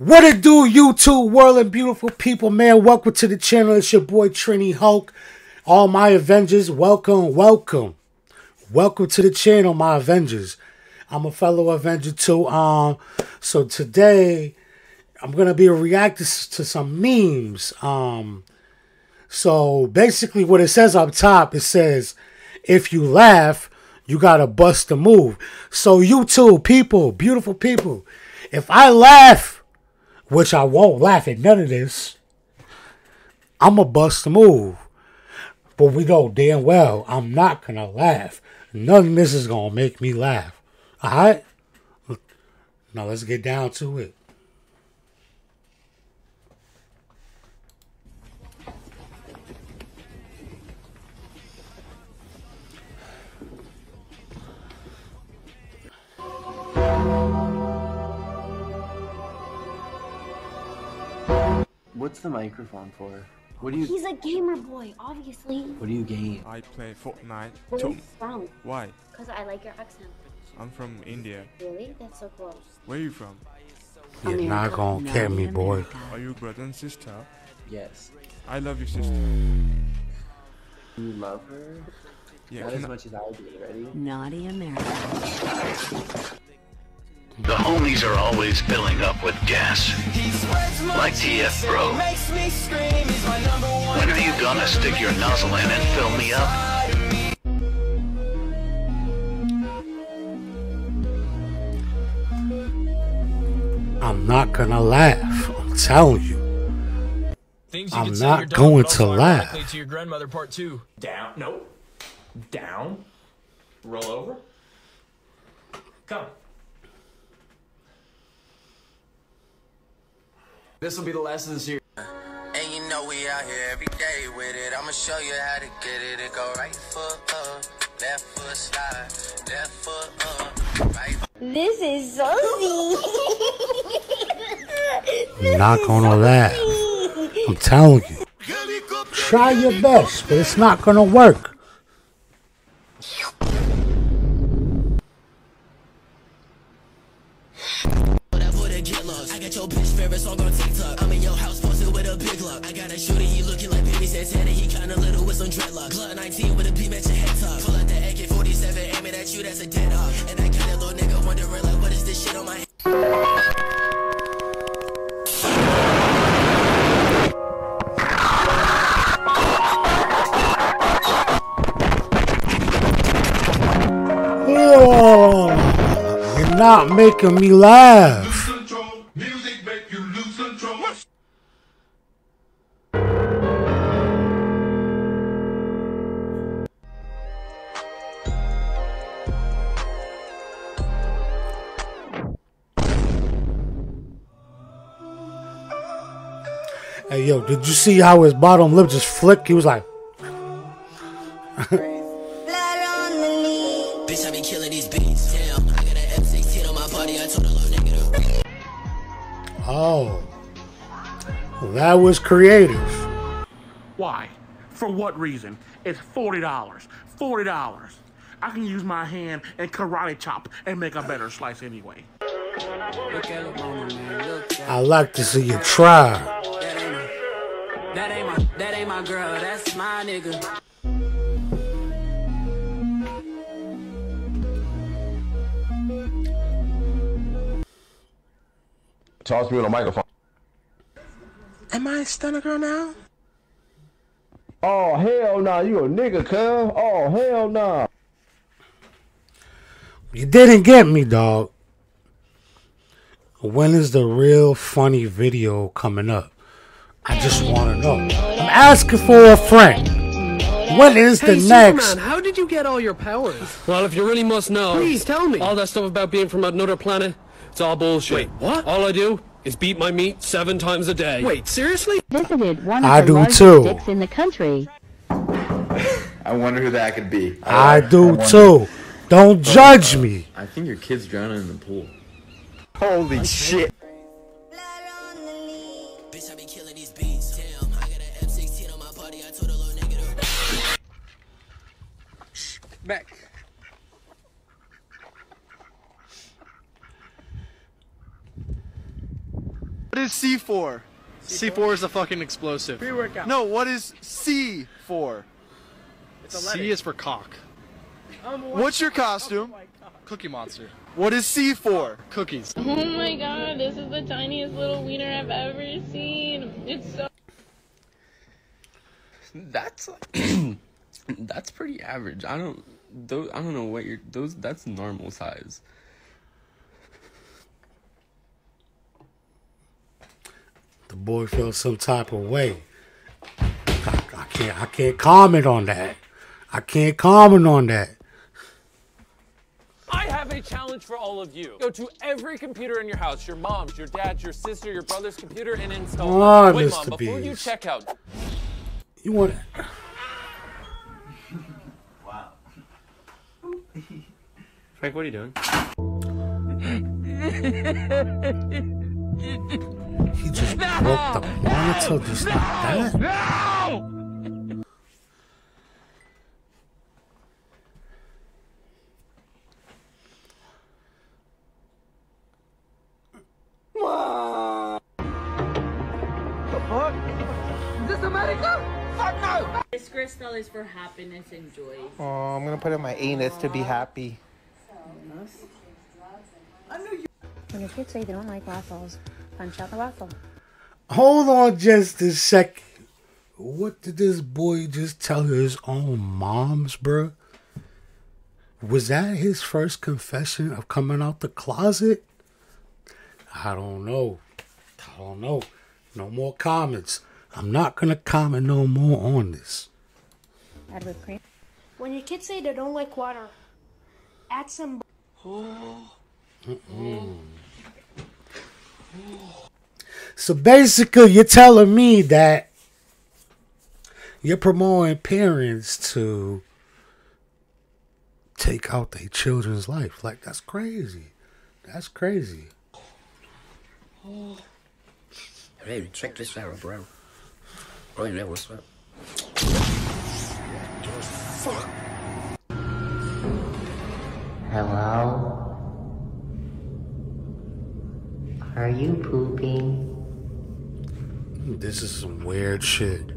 What it do, YouTube world and beautiful people, man? Welcome to the channel. It's your boy Trini Hulk. All my Avengers, welcome, welcome. Welcome to the channel, my Avengers. I'm a fellow Avenger too. Um, so today I'm gonna be reacting to some memes. Um, so basically, what it says up top, it says, "If you laugh, you gotta bust a move." So YouTube people, beautiful people, if I laugh, which I won't laugh at none of this, I'm a bust a move. But we know damn well I'm not gonna laugh. None of this is gonna make me laugh. Alright? Now let's get down to it. What's the microphone for? What do you He's a gamer boy, obviously. What do you game? I play Fortnite. Where To- you from? Why? Because I like your accent. I'm from India. Really? That's so cool. Where are you from? You're not gonna get me, boy. Are you brother and sister? Yes. I love your sister. You love her? Yeah. Not as I- much as I do. Ready? Naughty America. The homies are always filling up with gas. Like TF, bro. When are you gonna stick your nozzle in and fill me up? I'm not gonna laugh. I'm telling you. Things you I'm could not going but to laugh. To your grandmother, part two. Down. No. Down. Roll over. Come. This will be the last of the series. And you know we out here every day with it. I'ma show you how to get it. It go right foot up, left foot slide, left foot up, right. This is so I'm not gonna laugh. I'm telling you. Try your best, but it's not gonna work. Favorite song on TikTok. I'm in your house posted with a big lock. I got a shooter, he looking like baby Santana. He kinda little with some dreadlocks. Glock 19 with a beam at head top. Pull out the AK 47, aiming at you, that's a dead off. And I got that little nigga wondering like, what is this shit on my head? Not making me laugh. Yo, did you see how his bottom lip just flicked? He was like, Bitch, I be killing these beats. Damn, I got an M16 on my body. I told a little nigga to. oh, oh that was creative. Why? For what reason? It's forty dollars. Forty dollars. I can use my hand and karate chop and make a better slice anyway. I like to see you try. That ain't my, that ain't my girl. That's my nigga. Talk to me on the microphone. Am I a stunner girl now? Oh hell nah, you a nigga, cuz. Oh hell nah. You didn't get me, dog. When is the real funny video coming up? I just want to know. I'm asking for a friend. When is the Hey, next? Superman, how did you get all your powers? Well, if you really must know, Please tell me. All that stuff about being from another planet, it's all bullshit. Wait, what? All I do is beat my meat seven times a day. Wait, seriously? Visited one I the do largest too. dicks in the country. I wonder who that could be. I do wonder- too. Don't judge me. I think your kid's drowning in the pool. Holy shit. What is C for? C4 is a fucking explosive. Pre-workout. No, what is C for? C is for cock. What's your costume? Cookie Monster. What is C for? Cookies. Oh my god, this is the tiniest little wiener I've ever seen. It's so. That's that's pretty average. I don't those I don't know what you're those that's normal size. Boy felt some type of way. I, I can't I can't comment on that. I can't comment on that. I have a challenge for all of you. Go to every computer in your house, your mom's, your dad's, your sister, your brother's computer, and install Come on, them. Wait, Mr. mom, before you Beast. check out, You want wow. Frank, what are you doing? he just broke the monitor just like that? Is this America? Fuck no! This crystal is for happiness and joy. Oh, I'm gonna put in my anus to be happy. When your kids say they don't like waffles, punch out the waffle. Hold on just a second. What did this boy just tell his own moms, bruh? Was that his first confession of coming out the closet? I don't know. I don't know. No more comments. I'm not gonna comment no more on this. Add whipped cream. When your kids say they don't like water, add some. Mm-mm. So basically, you're telling me that you're promoting parents to take out their children's life. Like, that's crazy. That's crazy. Hey, check this out, bro. Oh yeah, what's up? Hello? Are you pooping? This is some weird shit.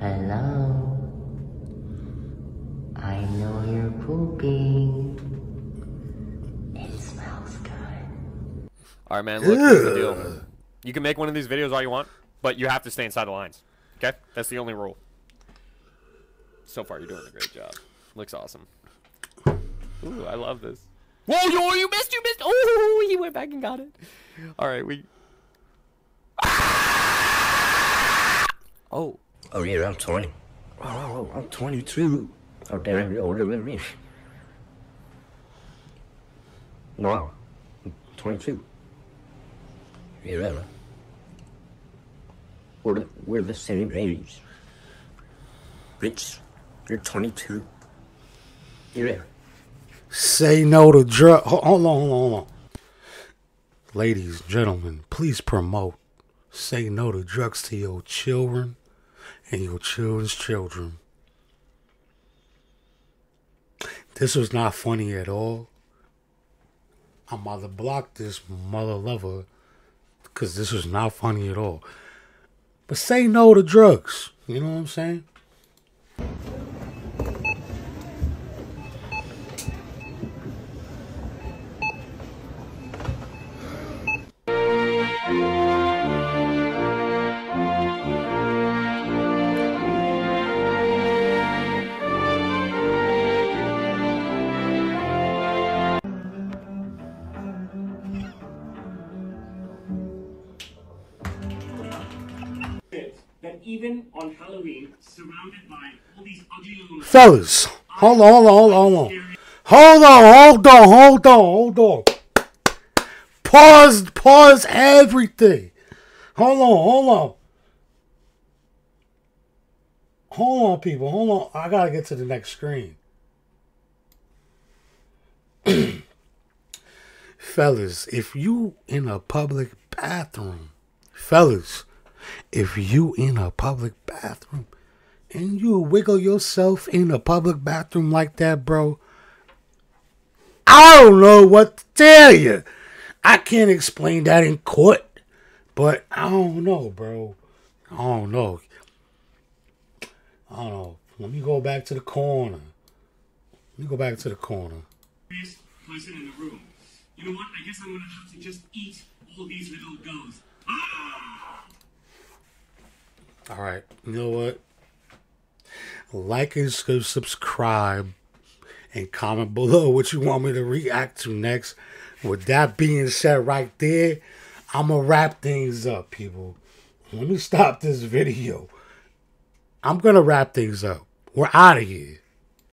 Hello? I know you're pooping. It smells good. All right, man. Look, here's the deal. You can make one of these videos all you want, but you have to stay inside the lines. Okay, that's the only rule. So far, you're doing a great job. Looks awesome. Ooh, I love this. Whoa, yo, you missed, you missed. Oh, he went back and got it. All right, we. Oh. Oh yeah, I'm 20. Oh, oh, oh, I'm 22. Oh damn, you're older than me. No, I'm 22. Yeah, right. We're we're the same age. Rich, you're 22. You're there. Say no to drug. Hold on, hold on, hold on. Ladies, gentlemen, please promote. Say no to drugs to your children and your children's children. This was not funny at all. I'm about to block this mother lover because this was not funny at all. But say no to drugs. You know what I'm saying? Even on Halloween, surrounded by all these ugly little Fellas, hold on, hold on, hold on, hold on. Hold on, hold on, hold on. Pause, pause everything. Hold on, hold on. Hold on, people. Hold on. I gotta get to the next screen. fellas, if you in a public bathroom, fellas, if you in a public bathroom and you wiggle yourself in a public bathroom like that, bro, I don't know what to tell you. I can't explain that in court. But I don't know, bro. I don't know. I don't know. Let me go back to the corner. Let me go back to the corner. Person in the room. You know what? I guess I'm gonna have to just eat all these little ghosts. All right. You know what? Like and subscribe and comment below what you want me to react to next. With that being said, right there, I'm to wrap things up, people. Let me stop this video. I'm to wrap things up. We're out of here.